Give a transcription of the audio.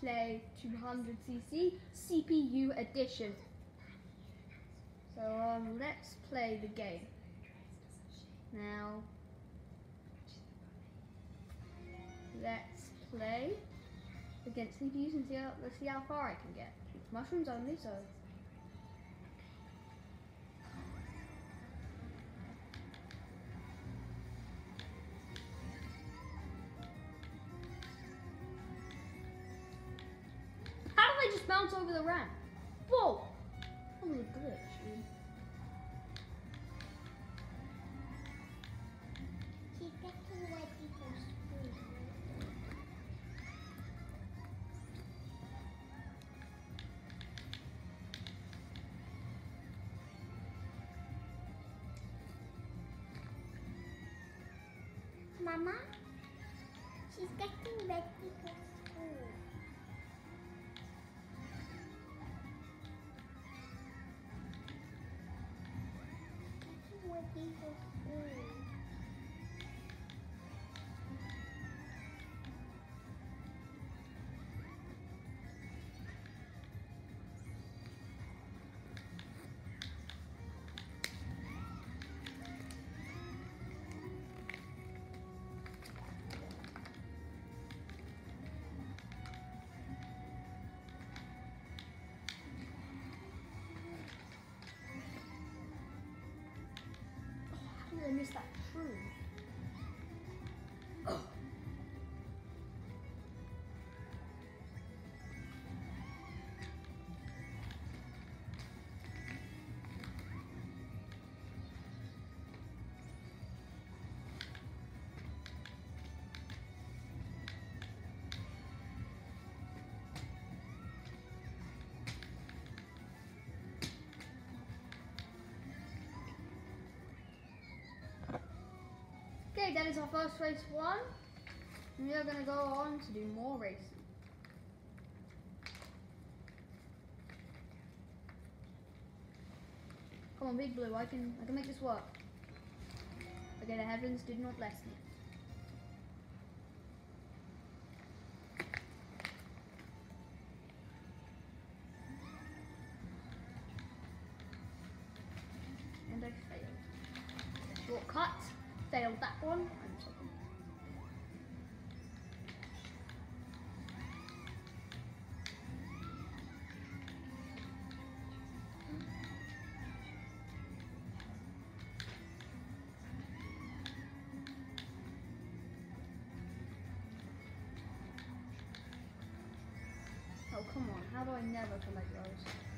Play 200cc CPU edition. So um, let's play the game. Now, let's play against CPUs and see how, let's see how far I can get. It's mushrooms only, so bounce over the ramp? Whoa! That was a glitch, dude. School. Mama, she's getting ready for Getting ready for school. How did Okay, that is our first race one. We are gonna go on to do more racing. Come on, Big Blue, I can I can make this work. Okay, the heavens did not bless me. And I failed. Shortcut. Failed that one. Oh, come on. How do I never collect those?